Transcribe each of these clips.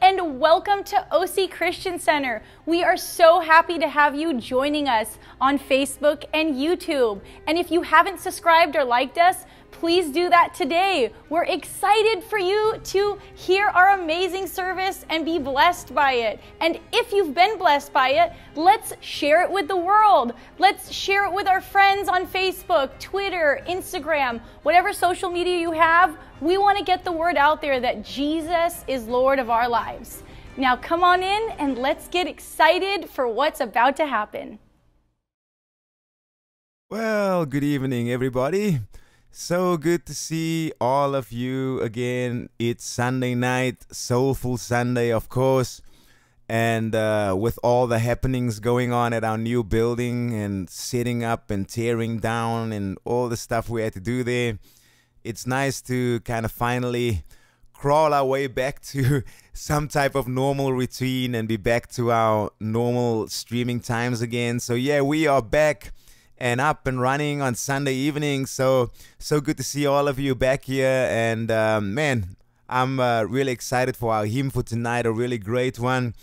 and welcome to OC Christian Center. We are so happy to have you joining us on Facebook and YouTube. And if you haven't subscribed or liked us, please do that today. We're excited for you to hear our amazing service and be blessed by it. And if you've been blessed by it, let's share it with the world. Let's share it with our friends on Facebook, Twitter, Instagram, whatever social media you have. We want to get the word out there that Jesus is Lord of our lives. Now, come on in and let's get excited for what's about to happen. Well, good evening, everybody. So good to see all of you again. It's Sunday night, Soulful Sunday, of course. And uh, with all the happenings going on at our new building and setting up and tearing down and all the stuff we had to do there, it's nice to kind of finally crawl our way back to some type of normal routine and be back to our normal streaming times again. So, yeah, we are back and up and running on Sunday evening. So so good to see all of you back here. And um, man, I'm uh, really excited for our hymn for tonight. A really great one.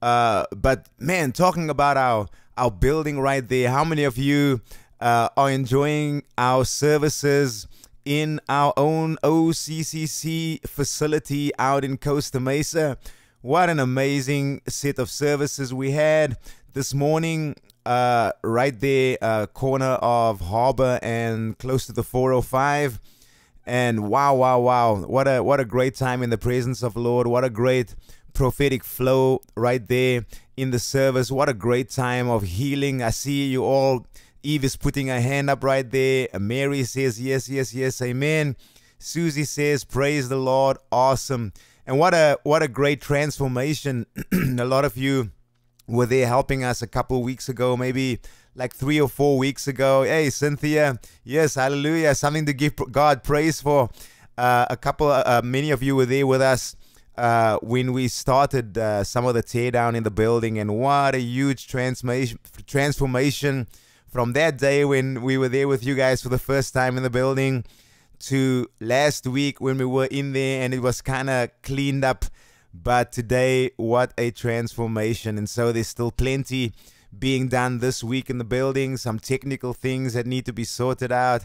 Uh, but man, talking about our our building right there. How many of you uh, are enjoying our services? In our own OCCC facility out in Costa Mesa. What an amazing set of services we had this morning uh, right there, uh, corner of Harbor and close to the 405. And wow, wow, wow! What a what a great time in the presence of Lord. What a great prophetic flow right there in the service. What a great time of healing. I see you all. Eve is putting her hand up right there. Mary says yes, yes, yes, amen. Susie says praise the Lord. Awesome. And what a what a great transformation. a lot of you were there helping us a couple weeks ago, maybe like three or four weeks ago. Hey, Cynthia, yes, hallelujah, something to give God praise for. Uh, a couple, uh, many of you were there with us uh, when we started uh, some of the teardown in the building, and what a huge transformation! Transformation from that day when we were there with you guys for the first time in the building to last week when we were in there and it was kind of cleaned up but today, what a transformation. And so there's still plenty being done this week in the building, some technical things that need to be sorted out.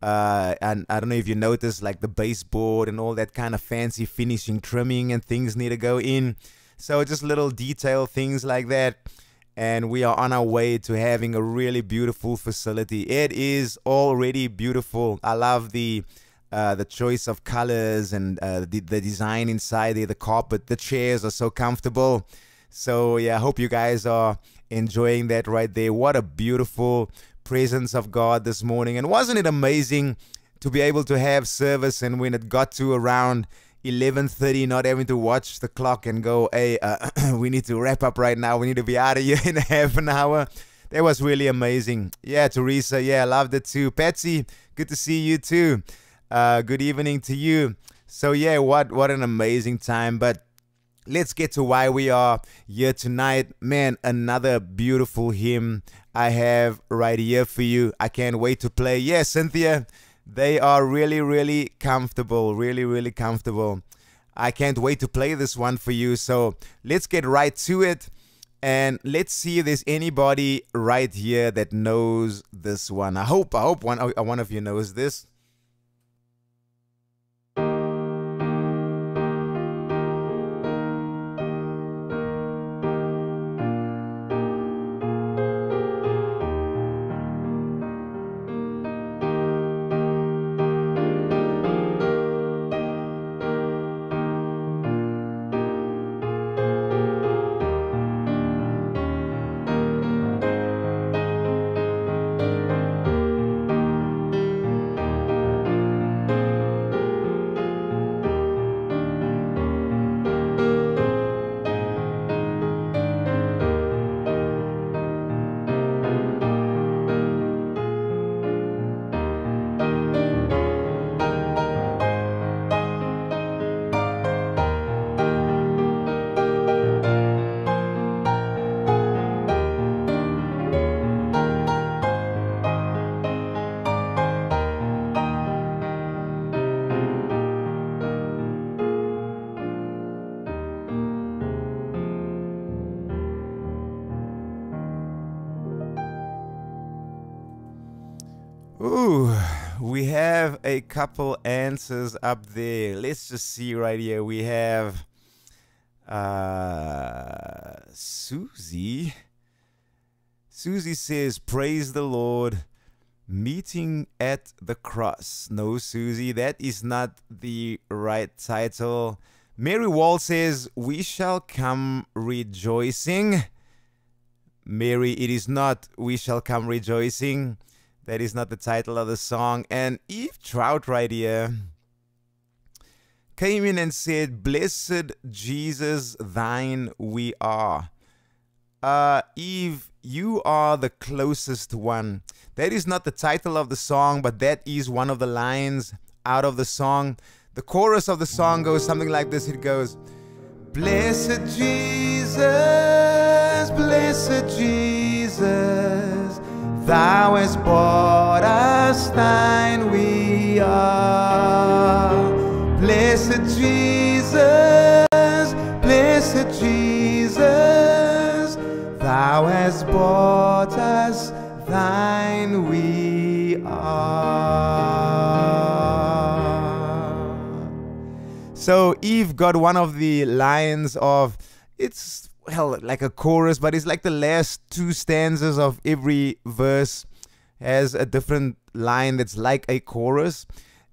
Uh, and I don't know if you noticed, like the baseboard and all that kind of fancy finishing trimming and things need to go in. So just little detail things like that. And we are on our way to having a really beautiful facility. It is already beautiful. I love the uh, the choice of colors and uh, the, the design inside there, the carpet, the chairs are so comfortable. So yeah, I hope you guys are enjoying that right there. What a beautiful presence of God this morning. And wasn't it amazing to be able to have service and when it got to around 11:30 not having to watch the clock and go, "Hey, uh, we need to wrap up right now. We need to be out of here in half an hour." That was really amazing. Yeah, Teresa, yeah, loved it too. Patsy, good to see you too. Uh, good evening to you. So yeah, what what an amazing time. But let's get to why we are here tonight. Man, another beautiful hymn I have right here for you. I can't wait to play. Yeah, Cynthia, they are really, really comfortable. Really, really comfortable. I can't wait to play this one for you. So let's get right to it. And let's see if there's anybody right here that knows this one. I hope, I hope one, one of you knows this. A couple answers up there. Let's just see right here. We have uh, Susie. Susie says, Praise the Lord. Meeting at the cross. No, Susie, that is not the right title. Mary Wall says, We shall come rejoicing. Mary, it is not We shall come rejoicing. That is not the title of the song. And Eve Trout right here came in and said, Blessed Jesus, thine we are. Uh, Eve, you are the closest one. That is not the title of the song, but that is one of the lines out of the song. The chorus of the song goes something like this it goes, Blessed Jesus, blessed Jesus Thou hast bought us, thine we are. Blessed Jesus, blessed Jesus, Thou hast bought us, thine we are. So Eve got one of the lines of it's well, like a chorus, but it's like the last two stanzas of every verse has a different line that's like a chorus.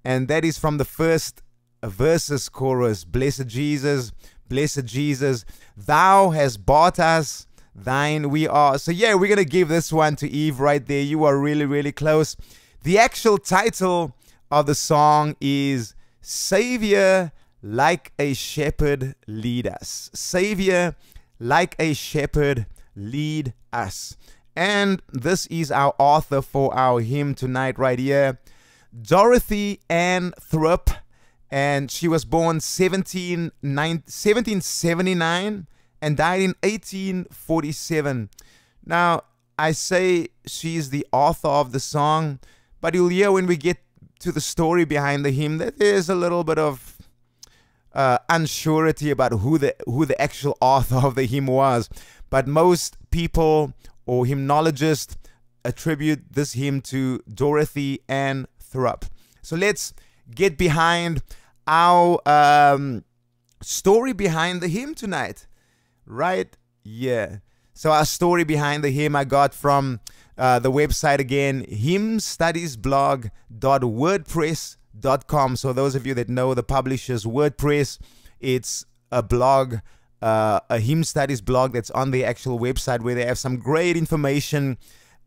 And that is from the first verses chorus Blessed Jesus, blessed Jesus, thou hast bought us, thine we are. So, yeah, we're going to give this one to Eve right there. You are really, really close. The actual title of the song is Savior like a shepherd lead us. Savior like a shepherd, lead us. And this is our author for our hymn tonight, right here Dorothy Ann Thrupp. And she was born 17, 1779 and died in 1847. Now, I say she's the author of the song, but you'll hear when we get to the story behind the hymn that there's a little bit of uh, unsurety about who the who the actual author of the hymn was, but most people or hymnologists attribute this hymn to Dorothy Ann Thrupp. So let's get behind our um, story behind the hymn tonight, right? Yeah. So our story behind the hymn I got from uh, the website again, hymnstudiesblog.wordpress.com com. So those of you that know the publisher's WordPress, it's a blog, uh, a hymn studies blog that's on the actual website where they have some great information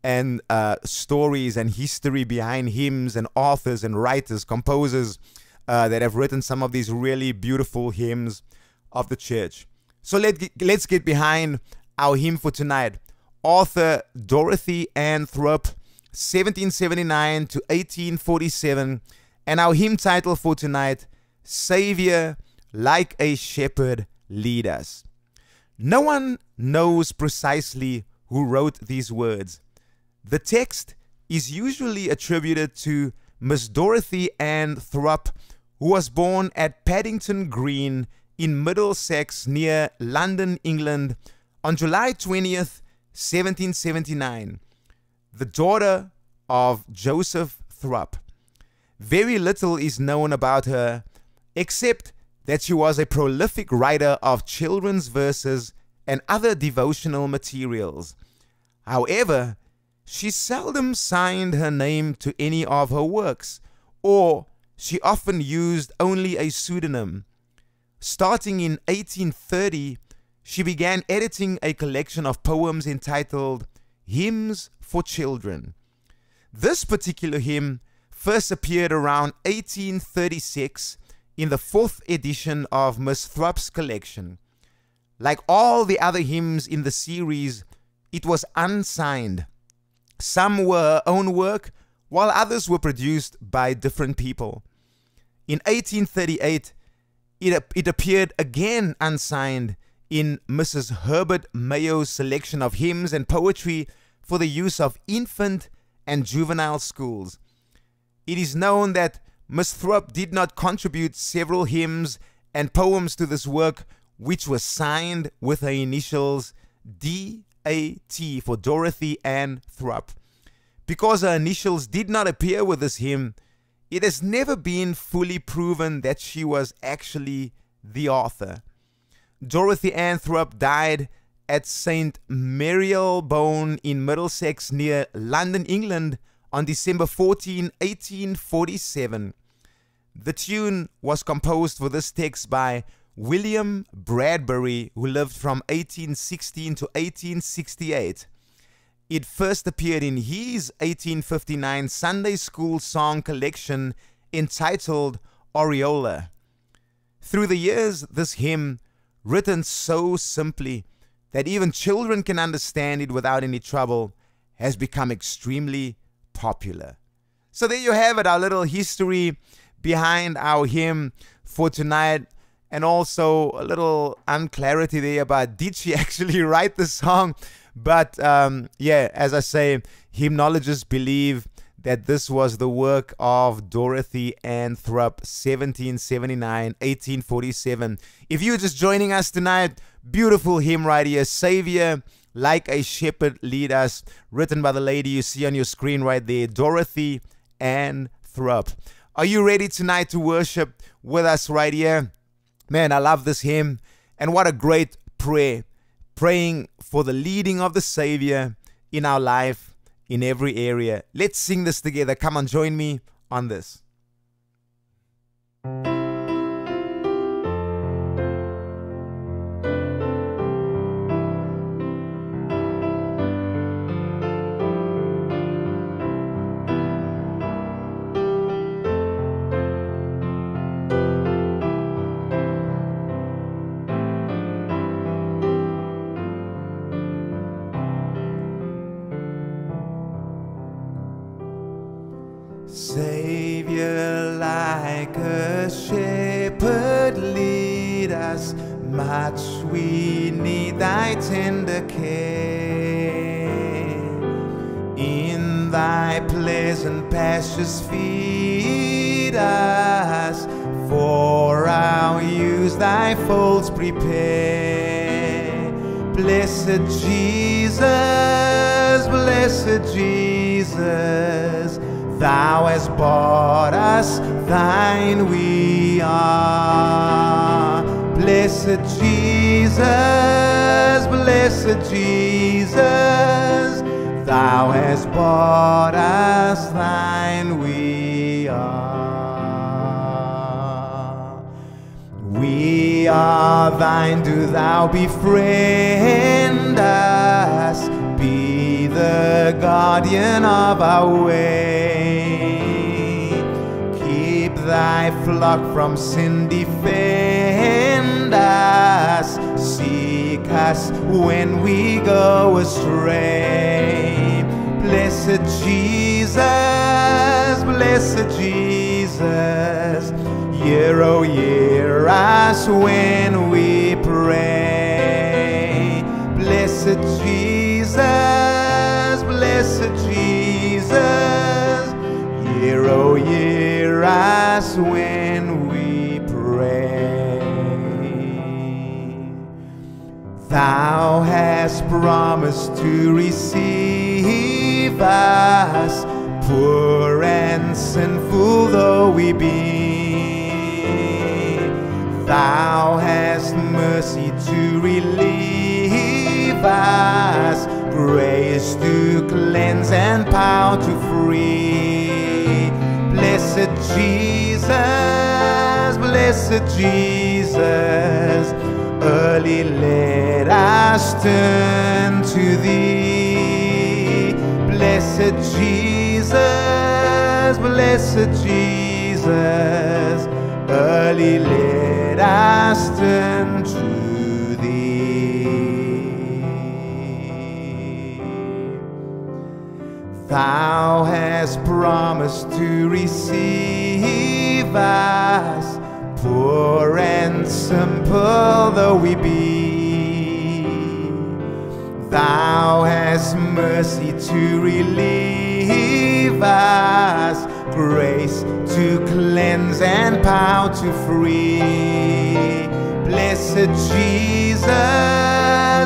and uh, stories and history behind hymns and authors and writers, composers uh, that have written some of these really beautiful hymns of the church. So let let's get behind our hymn for tonight. Author Dorothy Ann Thrupp, 1779 to 1847 and our hymn title for tonight Savior, like a shepherd, lead us. No one knows precisely who wrote these words. The text is usually attributed to Miss Dorothy Ann Thrupp, who was born at Paddington Green in Middlesex near London, England on July 20th, 1779, the daughter of Joseph Thrupp. Very little is known about her, except that she was a prolific writer of children's verses and other devotional materials. However, she seldom signed her name to any of her works, or she often used only a pseudonym. Starting in 1830, she began editing a collection of poems entitled Hymns for Children. This particular hymn first appeared around 1836 in the fourth edition of Miss Thrupp's collection. Like all the other hymns in the series, it was unsigned. Some were own work, while others were produced by different people. In 1838, it, it appeared again unsigned in Mrs. Herbert Mayo's selection of hymns and poetry for the use of infant and juvenile schools. It is known that Miss Thrupp did not contribute several hymns and poems to this work, which was signed with her initials D.A.T. for Dorothy Ann Thrupp. Because her initials did not appear with this hymn, it has never been fully proven that she was actually the author. Dorothy Ann Thrupp died at St. Marylebone in Middlesex near London, England on December 14, 1847. The tune was composed for this text by William Bradbury, who lived from 1816 to 1868. It first appeared in his 1859 Sunday School song collection entitled Oriola. Through the years, this hymn, written so simply that even children can understand it without any trouble, has become extremely popular. So there you have it, our little history behind our hymn for tonight. And also a little unclarity there about did she actually write the song? But um, yeah, as I say, hymnologists believe that this was the work of Dorothy Ann Thrupp, 1779 1847. If you're just joining us tonight, beautiful hymn right here, Savior, like a shepherd, lead us, written by the lady you see on your screen right there, Dorothy Ann Thrupp. Are you ready tonight to worship with us right here? Man, I love this hymn. And what a great prayer. Praying for the leading of the Savior in our life in every area. Let's sing this together. Come on, join me on this. Blessed Jesus, Thou hast bought us, thine we are. We are thine, do Thou befriend us, be the guardian of our way Keep thy flock from sin defend us when we go astray. Blessed jesus blessed jesus. Year oh year us when we pray. Blessed jesus blessed jesus. Year oh year us when we Thou hast promised to receive us, poor and sinful though we be. Thou hast mercy to relieve us, grace to cleanse and power to free. Blessed Jesus, blessed Jesus, early let us turn to thee. Blessed Jesus, blessed Jesus, early let us turn to thee. Thou hast promised to receive us, Poor and simple though we be, Thou hast mercy to relieve us, grace to cleanse and power to free. Blessed Jesus,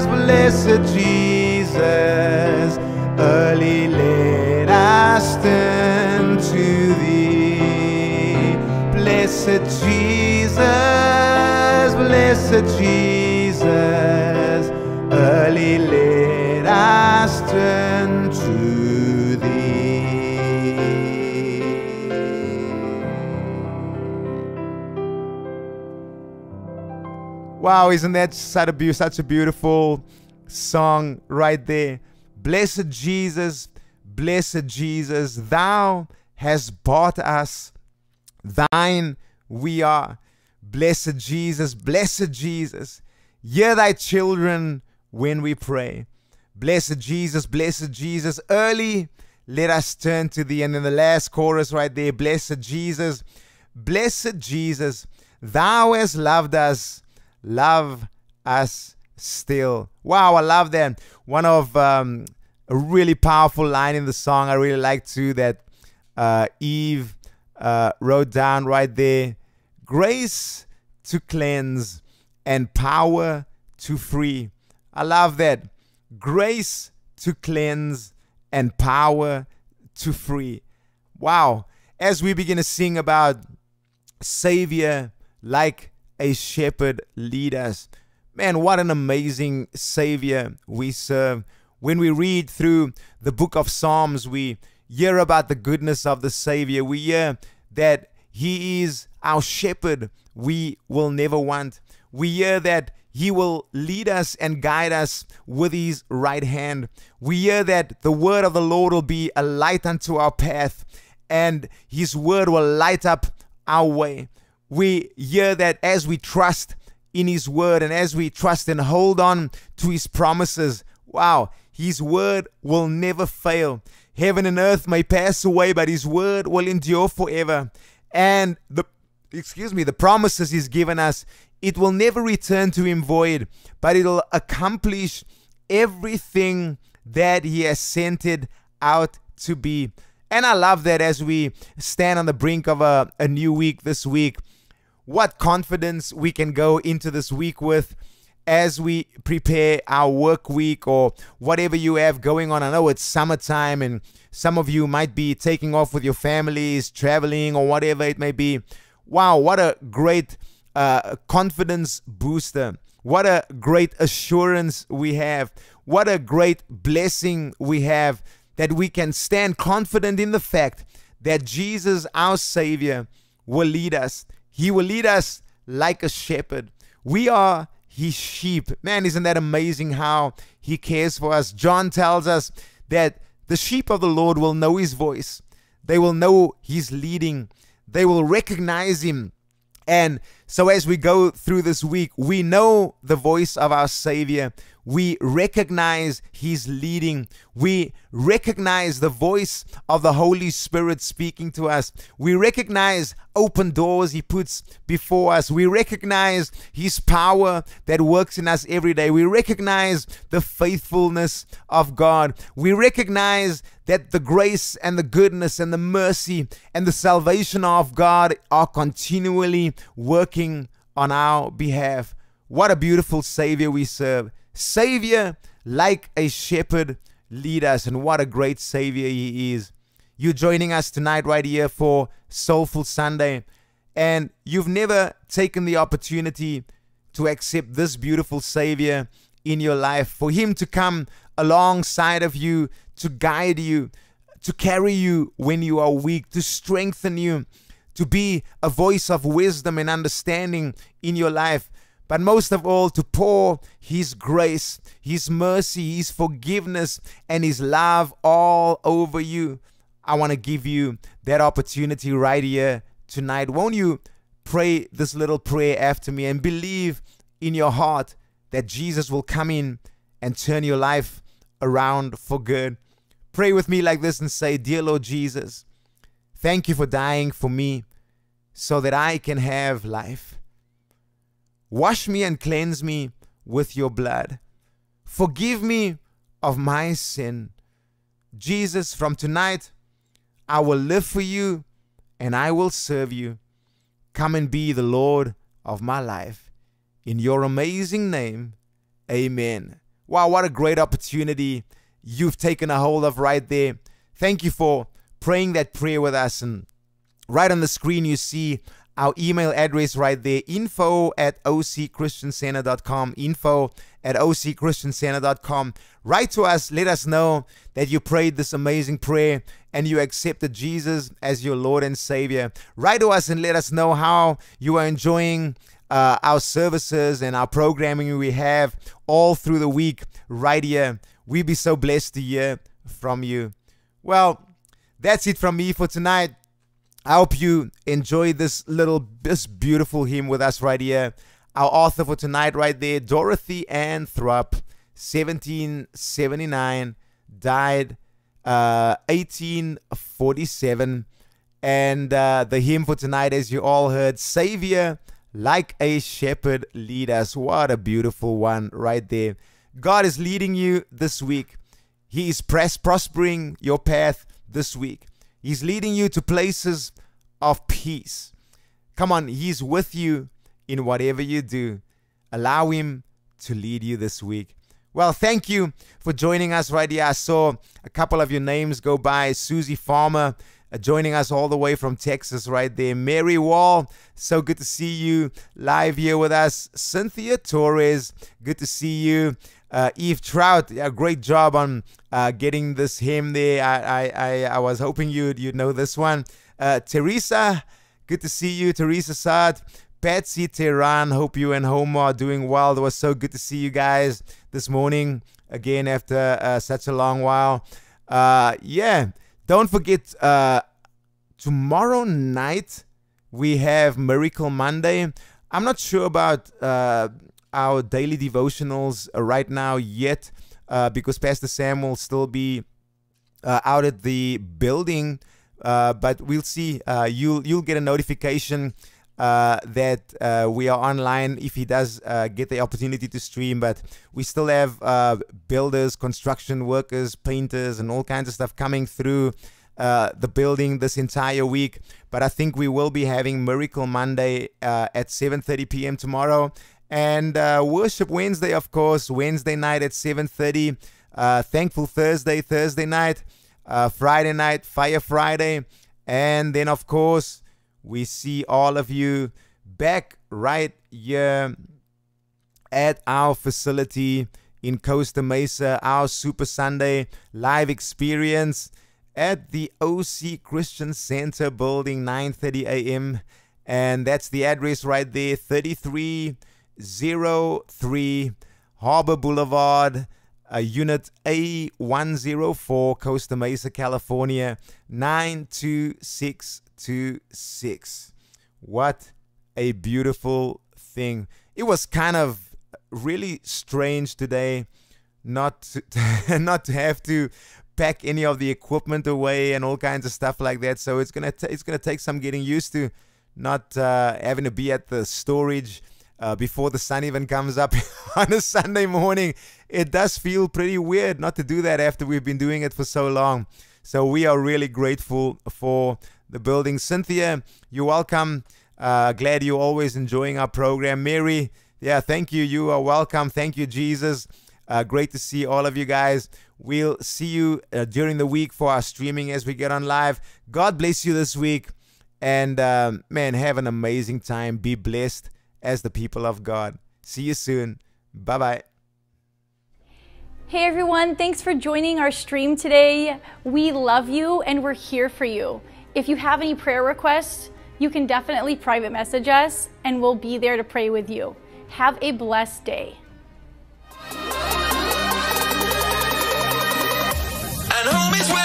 blessed Jesus, early let us turn to Thee. Blessed Jesus blessed Jesus, early let us turn to thee. Wow, isn't that such a, such a beautiful song right there? Blessed Jesus, blessed Jesus, thou hast bought us, thine we are. Blessed Jesus, blessed Jesus, hear thy children when we pray. Blessed Jesus, blessed Jesus, early let us turn to thee. And in the last chorus right there, blessed Jesus, blessed Jesus, thou hast loved us, love us still. Wow, I love that. One of um, a really powerful line in the song I really like too that uh, Eve uh, wrote down right there grace to cleanse and power to free. I love that. Grace to cleanse and power to free. Wow. As we begin to sing about Savior like a shepherd lead us. Man, what an amazing Savior we serve. When we read through the book of Psalms, we hear about the goodness of the Savior. We hear that He is our shepherd, we will never want. We hear that He will lead us and guide us with His right hand. We hear that the word of the Lord will be a light unto our path, and His word will light up our way. We hear that as we trust in His word and as we trust and hold on to His promises, wow, His word will never fail. Heaven and earth may pass away, but His word will endure forever. And the excuse me, the promises He's given us, it will never return to Him void, but it'll accomplish everything that He has sent it out to be. And I love that as we stand on the brink of a, a new week this week, what confidence we can go into this week with as we prepare our work week or whatever you have going on. I know it's summertime and some of you might be taking off with your families, traveling, or whatever it may be. Wow, what a great uh, confidence booster. What a great assurance we have. What a great blessing we have that we can stand confident in the fact that Jesus, our Savior, will lead us. He will lead us like a shepherd. We are his sheep. Man, isn't that amazing how he cares for us? John tells us that the sheep of the Lord will know his voice, they will know his leading, they will recognize him. And so, as we go through this week, we know the voice of our Savior. We recognize His leading. We recognize the voice of the Holy Spirit speaking to us. We recognize open doors He puts before us. We recognize His power that works in us every day. We recognize the faithfulness of God. We recognize that the grace and the goodness and the mercy and the salvation of God are continually working on our behalf. What a beautiful Savior we serve. Savior, like a shepherd, lead us. And what a great Savior He is. You're joining us tonight, right here, for Soulful Sunday. And you've never taken the opportunity to accept this beautiful Savior in your life, for Him to come alongside of you, to guide you, to carry you when you are weak, to strengthen you, to be a voice of wisdom and understanding in your life but most of all, to pour His grace, His mercy, His forgiveness, and His love all over you. I want to give you that opportunity right here tonight. Won't you pray this little prayer after me and believe in your heart that Jesus will come in and turn your life around for good? Pray with me like this and say, Dear Lord Jesus, thank you for dying for me so that I can have life. Wash me and cleanse me with your blood. Forgive me of my sin. Jesus, from tonight, I will live for you and I will serve you. Come and be the Lord of my life. In your amazing name, amen. Wow, what a great opportunity you've taken a hold of right there. Thank you for praying that prayer with us. And right on the screen, you see our email address right there info at occhristiancenter.com info at occhristiancenter.com write to us let us know that you prayed this amazing prayer and you accepted jesus as your lord and savior write to us and let us know how you are enjoying uh, our services and our programming we have all through the week right here we'd be so blessed to hear from you well that's it from me for tonight I hope you enjoy this little, this beautiful hymn with us right here. Our author for tonight, right there, Dorothy Ann Thrupp, 1779, died uh, 1847. And uh, the hymn for tonight, as you all heard, Savior, like a shepherd, lead us. What a beautiful one right there. God is leading you this week. He is press prospering your path this week. He's leading you to places of peace. Come on, He's with you in whatever you do. Allow Him to lead you this week. Well, thank you for joining us right here. I saw a couple of your names go by. Susie Farmer uh, joining us all the way from Texas right there. Mary Wall, so good to see you live here with us. Cynthia Torres, good to see you. Uh, Eve Trout, a great job on uh, getting this hymn there. I, I, I, I was hoping you'd, you'd know this one. Uh, Teresa, good to see you. Teresa Saad. Patsy Tehran, hope you and Homer are doing well. It was so good to see you guys this morning again after uh, such a long while. Uh, yeah, don't forget uh, tomorrow night we have Miracle Monday. I'm not sure about uh, our daily devotionals right now yet uh, because Pastor Sam will still be uh, out at the building. Uh, but we'll see. Uh, you'll you'll get a notification uh, that uh, we are online if he does uh, get the opportunity to stream. But we still have uh, builders, construction workers, painters, and all kinds of stuff coming through the building this entire week. But I think we will be having Miracle Monday at 7:30 p.m. tomorrow and uh, worship Wednesday, of course, Wednesday night at 7:30. Uh, Thankful Thursday, Thursday night, uh, Friday night, Fire Friday, and then of course we see all of you back right here at our facility in Costa Mesa, our Super Sunday live experience at the OC Christian Center building, 9:30 a.m. And that's the address right there, 33- 03 Harbor Boulevard, uh, Unit A104, Costa Mesa, California, 92626. What a beautiful thing. It was kind of really strange today not to, not to have to pack any of the equipment away and all kinds of stuff like that. So it's gonna it's gonna take some getting used to not uh, having to be at the storage uh, before the sun even comes up on a Sunday morning. It does feel pretty weird not to do that after we've been doing it for so long. So we are really grateful for the building. Cynthia, you're welcome. Uh, glad you're always enjoying our program. Mary, yeah, thank you. You are welcome. Thank you, Jesus. Uh, great to see all of you guys. We'll see you uh, during the week for our streaming as we get on live. God bless you this week. And um, man, have an amazing time. Be blessed as the people of God. See you soon. Bye bye. Hey everyone, thanks for joining our stream today. We love you and we're here for you. If you have any prayer requests, you can definitely private message us and we'll be there to pray with you. Have a blessed day. And home is where